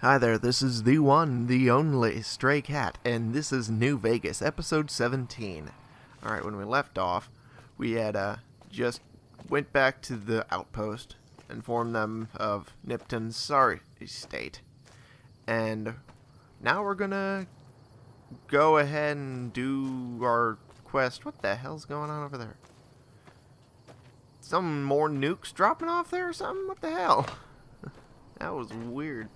Hi there, this is the one, the only Stray Cat, and this is New Vegas, episode 17. Alright, when we left off, we had uh, just went back to the outpost, informed them of Nipton's sorry state, and now we're gonna go ahead and do our quest. What the hell's going on over there? Some more nukes dropping off there or something? What the hell? that was weird.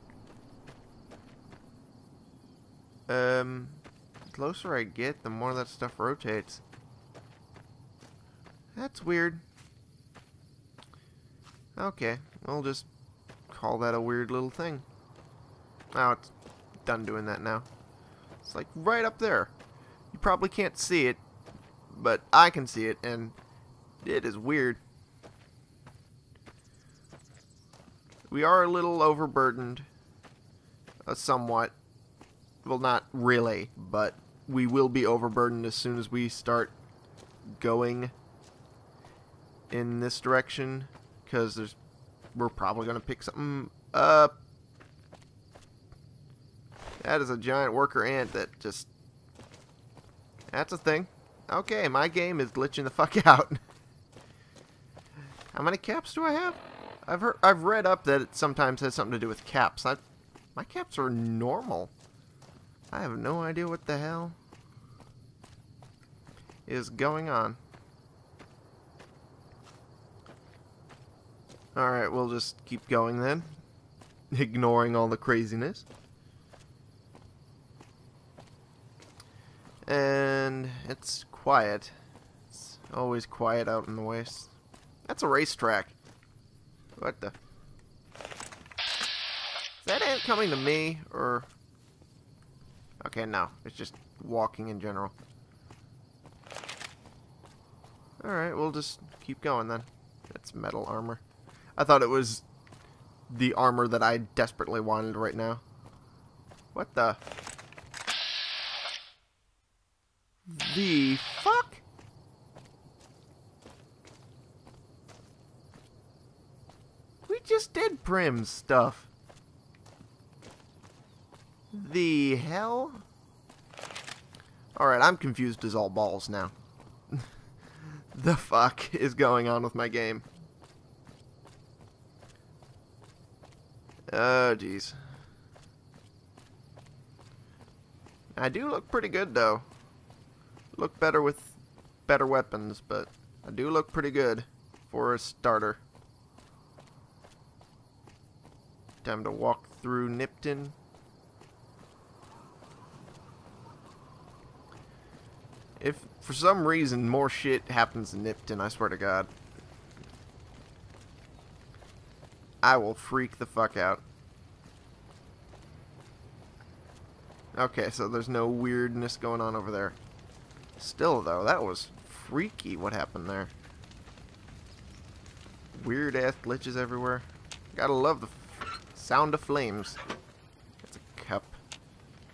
Um, closer I get, the more that stuff rotates. That's weird. Okay, I'll just call that a weird little thing. Now it's done doing that now. It's like right up there. You probably can't see it, but I can see it, and it is weird. We are a little overburdened, uh, somewhat, well, not really, but we will be overburdened as soon as we start going in this direction because there's we're probably going to pick something up. That is a giant worker ant that just that's a thing. Okay, my game is glitching the fuck out. How many caps do I have? I've heard I've read up that it sometimes has something to do with caps. I, my caps are normal. I have no idea what the hell is going on. Alright, we'll just keep going then. Ignoring all the craziness. And it's quiet. It's always quiet out in the waste. That's a racetrack. What the? Is that ant coming to me, or... Okay, no. It's just walking in general. Alright, we'll just keep going then. That's metal armor. I thought it was the armor that I desperately wanted right now. What the? The fuck? We just did Primm's stuff. The hell? Alright, I'm confused as all balls now. the fuck is going on with my game? Oh, jeez. I do look pretty good, though. Look better with better weapons, but I do look pretty good for a starter. Time to walk through Nipton. If for some reason more shit happens in Nipton, I swear to God, I will freak the fuck out. Okay, so there's no weirdness going on over there. Still, though, that was freaky what happened there. Weird-ass glitches everywhere. Gotta love the sound of flames. That's a cup.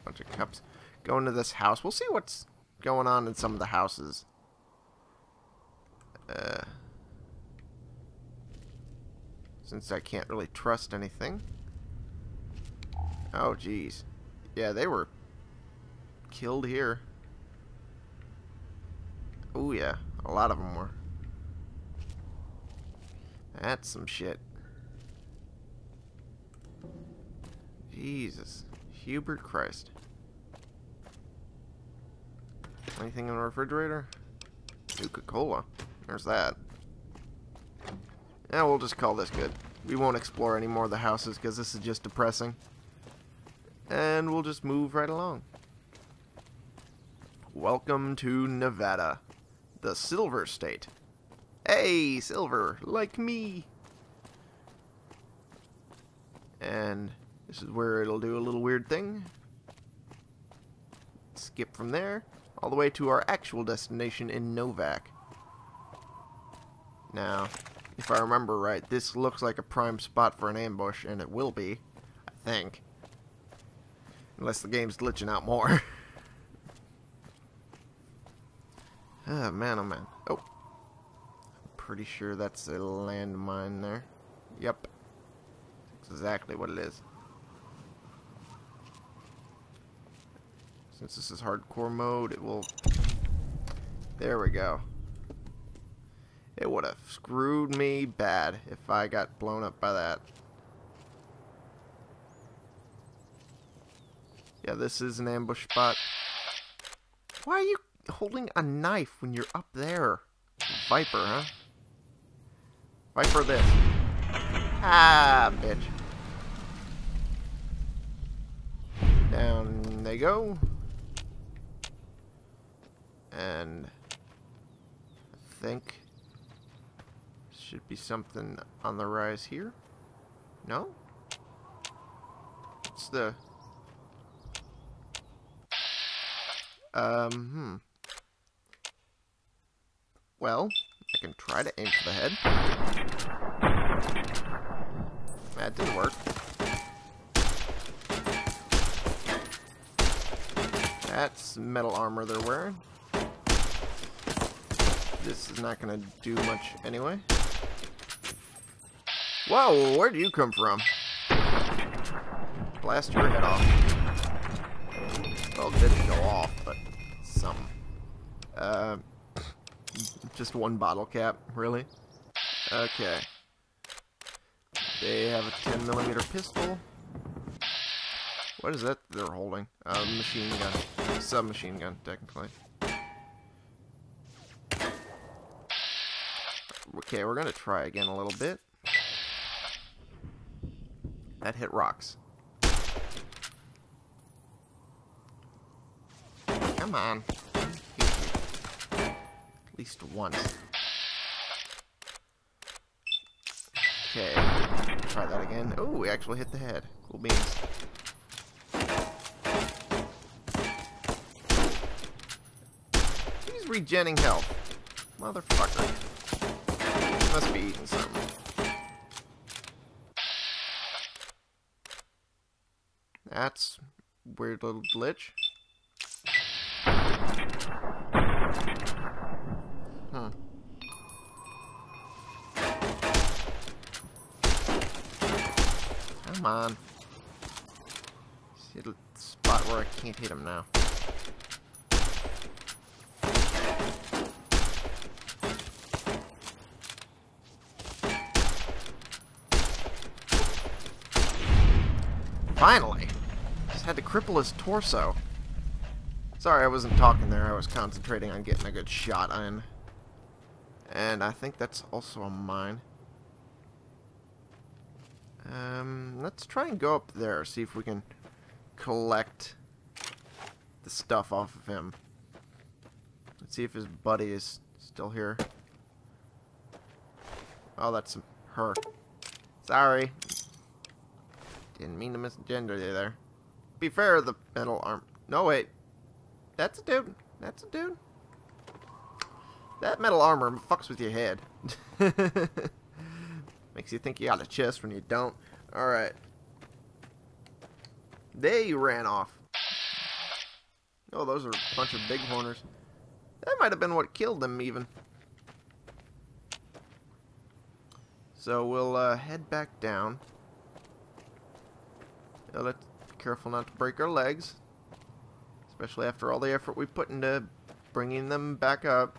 Bunch of cups. Go into this house. We'll see what's going on in some of the houses. Uh, since I can't really trust anything. Oh, jeez. Yeah, they were killed here. Oh, yeah. A lot of them were. That's some shit. Jesus. Hubert Christ. Anything in the refrigerator? Coca-Cola. There's that. Yeah, we'll just call this good. We won't explore any more of the houses because this is just depressing. And we'll just move right along. Welcome to Nevada, the Silver State. Hey, Silver, like me. And this is where it'll do a little weird thing. Skip from there all the way to our actual destination in Novac. Now, if I remember right, this looks like a prime spot for an ambush, and it will be, I think. Unless the game's glitching out more. oh, man, oh, man. Oh. I'm pretty sure that's a landmine there. Yep. That's exactly what it is. Since this is hardcore mode, it will... There we go. It would have screwed me bad if I got blown up by that. Yeah, this is an ambush spot. Why are you holding a knife when you're up there? Viper, huh? Viper this. Ah, bitch. Down they go. And I think should be something on the rise here. No? It's the Um, hmm. Well, I can try to aim for the head. That didn't work. That's metal armor they're wearing. This is not going to do much anyway. Whoa, where do you come from? Blast your head off. Well, it didn't go off, but some. Uh, just one bottle cap, really? Okay. They have a 10 millimeter pistol. What is that they're holding? A machine gun. Submachine gun, technically. Okay, we're gonna try again a little bit. That hit rocks. Come on. At least once. Okay. Try that again. Oh, we actually hit the head. Cool beans. He's regenning health. Motherfucker. Must be eating something. That's weird little glitch. Huh. Come on. See the spot where I can't hit him now. Finally! Just had to cripple his torso. Sorry I wasn't talking there, I was concentrating on getting a good shot in. And I think that's also a mine. Um, let's try and go up there, see if we can collect the stuff off of him. Let's see if his buddy is still here. Oh, that's her. Sorry. Didn't mean to misgender you there. Be fair, the metal arm... No, wait. That's a dude. That's a dude. That metal armor fucks with your head. Makes you think you got a chest when you don't. Alright. They ran off. Oh, those are a bunch of bighorners. That might have been what killed them, even. So we'll uh, head back down. Let's be careful not to break our legs. Especially after all the effort we put into bringing them back up.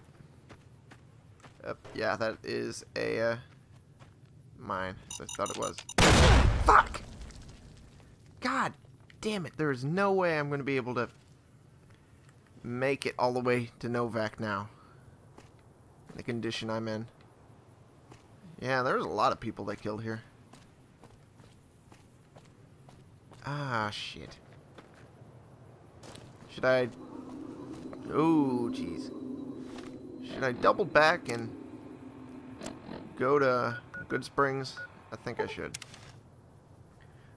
Yep, yeah, that is a uh, mine, I thought it was. Fuck! God damn it, there is no way I'm going to be able to make it all the way to Novac now. The condition I'm in. Yeah, there's a lot of people they killed here. Ah, shit. Should I... Oh, jeez. Should I double back and go to Goodsprings? I think I should.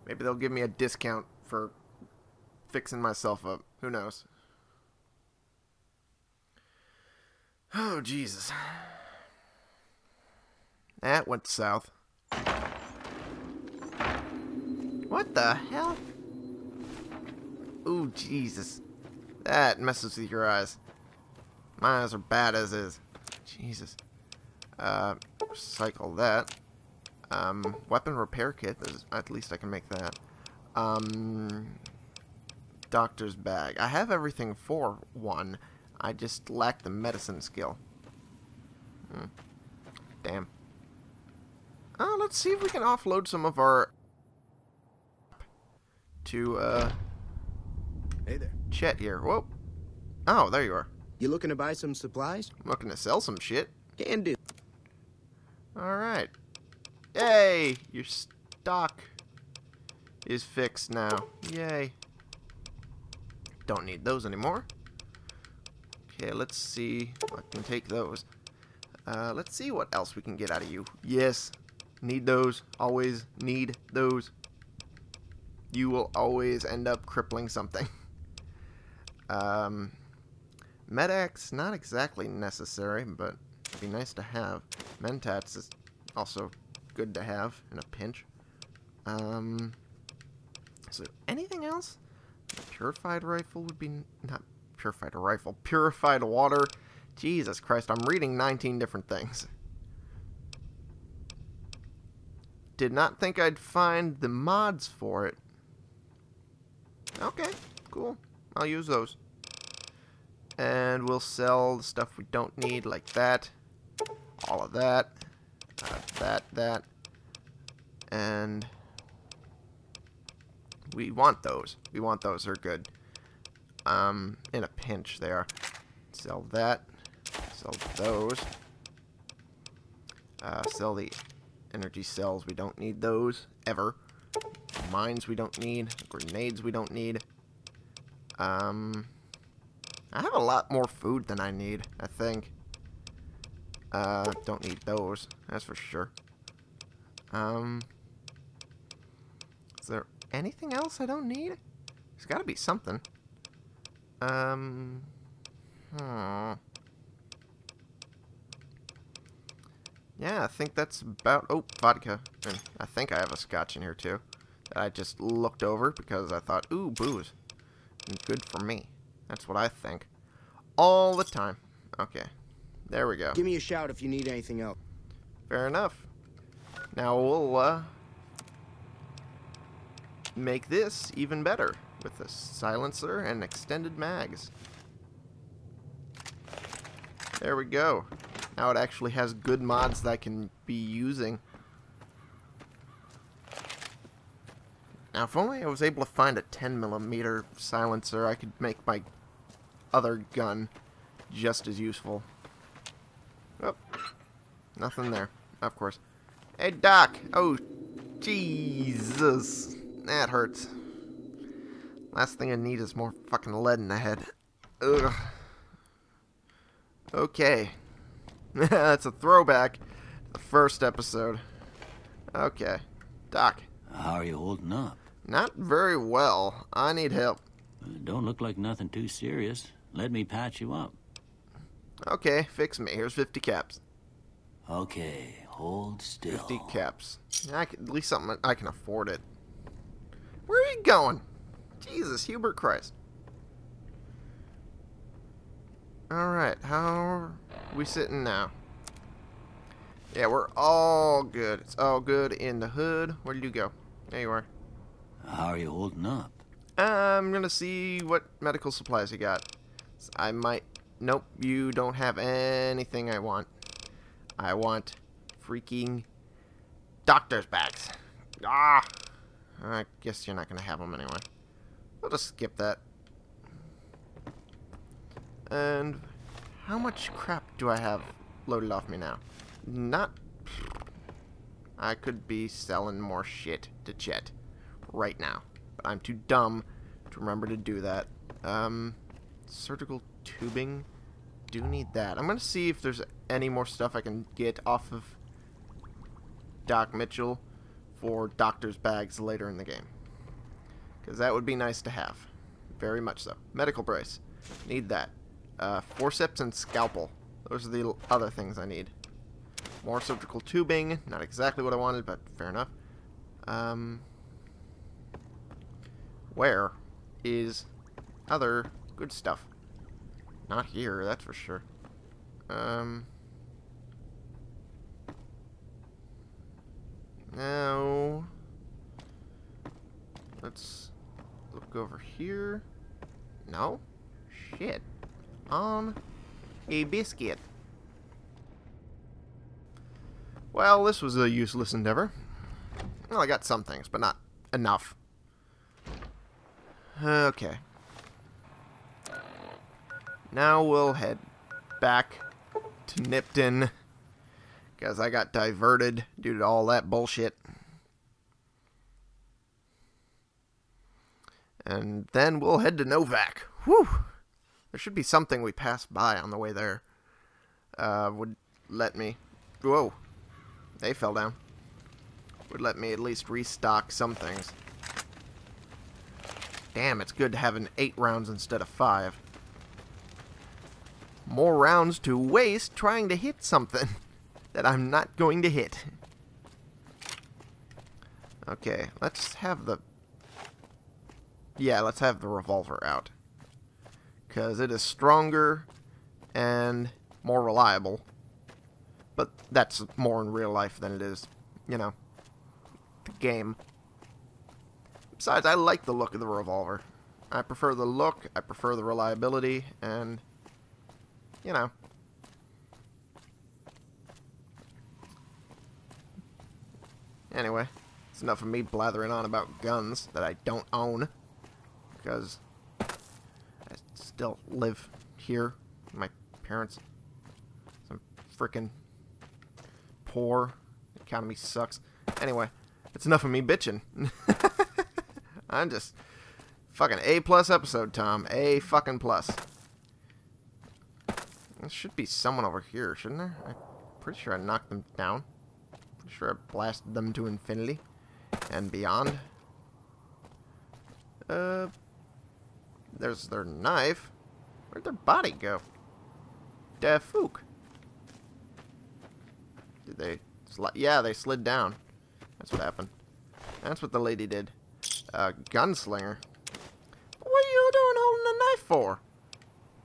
Maybe they'll give me a discount for fixing myself up. Who knows? Oh, Jesus. That went south. What the hell? Ooh, Jesus. That messes with your eyes. My eyes are bad as is. Jesus. Uh, recycle that. Um, weapon repair kit. At least I can make that. Um, doctor's bag. I have everything for one. I just lack the medicine skill. Hmm. Damn. Uh, let's see if we can offload some of our to uh Hey there. Chet here. Whoa. Oh, there you are. You looking to buy some supplies? I'm looking to sell some shit. Can do. Alright. Yay! Your stock is fixed now. Yay. Don't need those anymore. Okay, let's see. I can take those. Uh, let's see what else we can get out of you. Yes. Need those. Always need those. You will always end up crippling something. um, Med-X, not exactly necessary, but it'd be nice to have. Mentats is also good to have in a pinch. Um, so anything else? Purified rifle would be not purified rifle. Purified water. Jesus Christ, I'm reading 19 different things. Did not think I'd find the mods for it. Okay, cool. I'll use those. And we'll sell the stuff we don't need, like that. All of that. Uh, that, that. And we want those. We want those. They're good. Um, in a pinch there. Sell that. Sell those. Uh, sell the energy cells. We don't need those. Ever. Mines we don't need. Grenades we don't need. Um, I have a lot more food than I need, I think. Uh, don't need those. That's for sure. Um, is there anything else I don't need? There's got to be something. Um, hmm. Yeah, I think that's about... Oh, vodka. And I think I have a scotch in here, too. That I just looked over because I thought, ooh, booze. Good for me. That's what I think. All the time. Okay. There we go. Give me a shout if you need anything else. Fair enough. Now we'll uh, make this even better with a silencer and extended mags. There we go. Now it actually has good mods that I can be using. Now if only I was able to find a 10mm silencer, I could make my other gun just as useful. Oh, nothing there, of course. Hey, Doc! Oh, Jesus. That hurts. Last thing I need is more fucking lead in the head. Ugh. Okay. That's a throwback to the first episode. Okay. Doc. How are you holding up? Not very well. I need help. Don't look like nothing too serious. Let me patch you up. Okay, fix me. Here's 50 caps. Okay, hold still. 50 caps. I can, at least something I can afford it. Where are you going? Jesus, Hubert Christ. Alright, how are we sitting now? Yeah, we're all good. It's all good in the hood. Where did you go? There you are. How are you holding up? I'm gonna see what medical supplies you got. I might... Nope, you don't have anything I want. I want freaking doctor's bags. Ah! I guess you're not gonna have them anyway. We'll just skip that. And how much crap do I have loaded off me now? Not... I could be selling more shit to Chet right now. But I'm too dumb to remember to do that. Um, surgical tubing. Do need that. I'm going to see if there's any more stuff I can get off of Doc Mitchell for doctor's bags later in the game. Because that would be nice to have. Very much so. Medical brace. Need that. Uh, forceps and scalpel. Those are the other things I need. More surgical tubing. Not exactly what I wanted, but fair enough. Um, where is other good stuff? Not here, that's for sure. Um, now, let's look over here. No? Shit. On a biscuit. Well, this was a useless endeavor. Well, I got some things, but not enough. Okay. Now we'll head back to Nipton. Because I got diverted due to all that bullshit. And then we'll head to Novac. Whew! There should be something we pass by on the way there. Uh, would let me... Whoa. They fell down. Would let me at least restock some things. Damn, it's good to have an 8 rounds instead of 5. More rounds to waste trying to hit something that I'm not going to hit. Okay, let's have the... Yeah, let's have the revolver out. Because it is stronger and more reliable. But that's more in real life than it is, you know, the game. Besides, I like the look of the revolver. I prefer the look, I prefer the reliability, and, you know. Anyway, it's enough of me blathering on about guns that I don't own. Because I still live here. My parents. Some freaking poor. economy sucks. Anyway, it's enough of me bitching. I'm just fucking A plus episode, Tom. A fucking plus. There should be someone over here, shouldn't there? I'm pretty sure I knocked them down. Pretty sure I blasted them to infinity and beyond. Uh, there's their knife. Where'd their body go? Defook. Did they? Yeah, they slid down. That's what happened. That's what the lady did. Uh, gunslinger. What are you doing holding a knife for?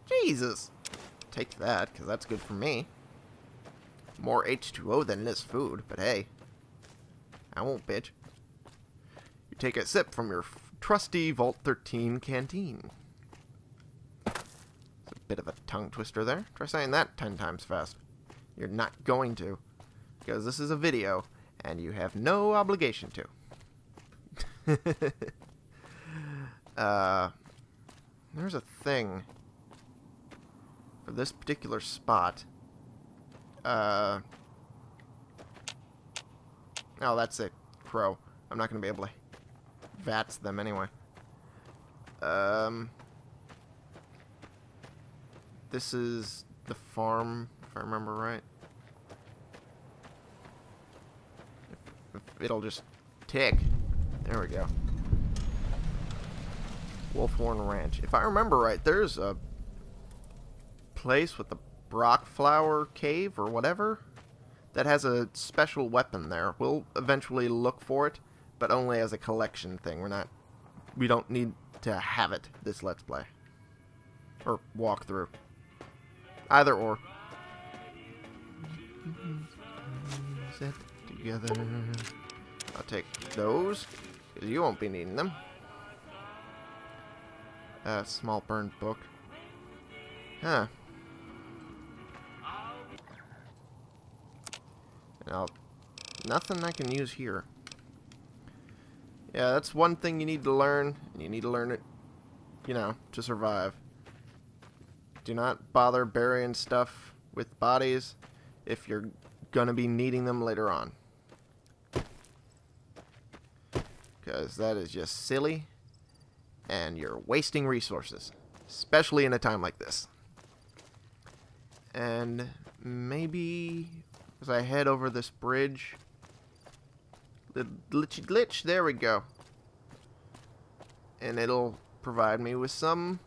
Jesus. Take that, because that's good for me. More H2O than this food, but hey. I won't bitch. You take a sip from your trusty Vault 13 canteen. It's a bit of a tongue twister there. Try saying that ten times fast. You're not going to. Because this is a video, and you have no obligation to. uh, there's a thing for this particular spot. Uh, oh, that's a crow. I'm not going to be able to VATS them anyway. Um, this is the farm, if I remember right. It'll just tick. There we go. Wolfhorn Ranch. If I remember right, there's a place with the Broc Flower Cave or whatever that has a special weapon there. We'll eventually look for it, but only as a collection thing. We're not we don't need to have it this let's play or walk through. Either or. Set together. I'll take those. Because you won't be needing them. Uh, small burned book. Huh. Now, nothing I can use here. Yeah, that's one thing you need to learn. And you need to learn it, you know, to survive. Do not bother burying stuff with bodies if you're gonna be needing them later on. Because that is just silly and you're wasting resources. Especially in a time like this. And maybe as I head over this bridge, the glitchy glitch, there we go. And it'll provide me with some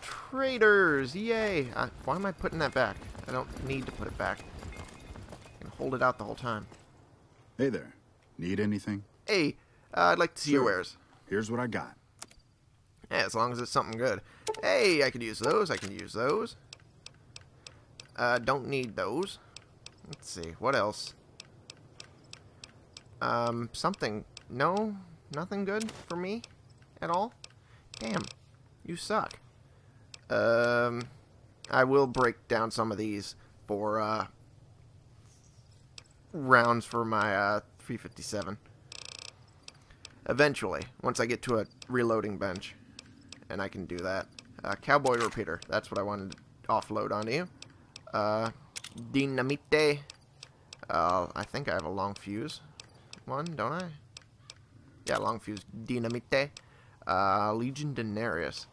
traders. Yay! Uh, why am I putting that back? I don't need to put it back. I can hold it out the whole time. Hey there. Need anything? Hey, uh, I'd like to see your wares. Here's what I got. Yeah, as long as it's something good. Hey, I could use those. I can use those. Uh, don't need those. Let's see. What else? Um, something. No? Nothing good for me? At all? Damn, you suck. Um, I will break down some of these for uh, rounds for my uh, 357. Eventually, once I get to a reloading bench, and I can do that. Uh, Cowboy Repeater, that's what I wanted to offload onto you. Uh, Dynamite. Uh, I think I have a long fuse one, don't I? Yeah, long fuse. Dynamite. Uh, Legion Denarius.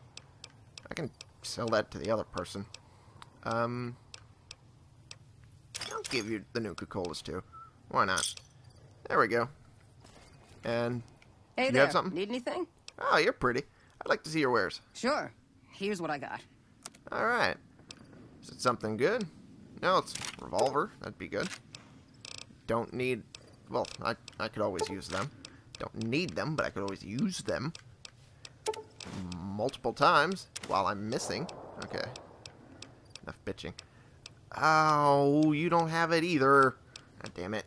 I can sell that to the other person. Um, I'll give you the Nuka-Colas too. Why not? There we go. And Hey You there. have something? Need anything? oh, you're pretty. I'd like to see your wares. Sure. Here's what I got. All right. Is it something good? No, it's revolver. That'd be good. Don't need. Well, I I could always use them. Don't need them, but I could always use them. Multiple times while I'm missing. Okay. Enough bitching. Oh, you don't have it either. God damn it.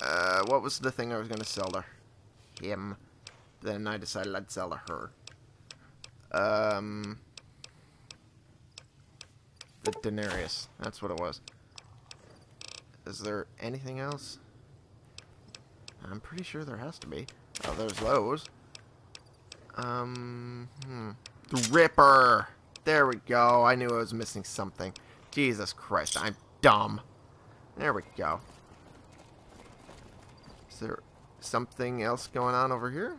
Uh, what was the thing I was gonna sell to him? Then I decided I'd sell to her. Um, the Denarius. That's what it was. Is there anything else? I'm pretty sure there has to be. Oh, there's those. Um, hmm. The Ripper. There we go. I knew I was missing something. Jesus Christ, I'm dumb. There we go. There something else going on over here?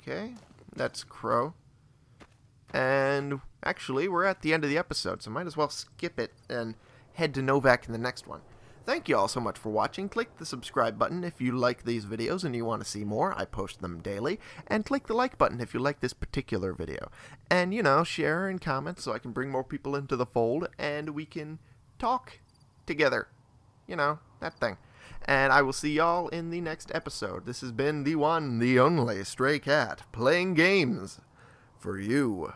Okay, that's Crow. And actually, we're at the end of the episode, so might as well skip it and head to Novac in the next one. Thank you all so much for watching. Click the subscribe button if you like these videos and you want to see more. I post them daily. And click the like button if you like this particular video. And, you know, share and comment so I can bring more people into the fold and we can talk together. You know, that thing. And I will see y'all in the next episode. This has been the one, the only Stray Cat, playing games for you.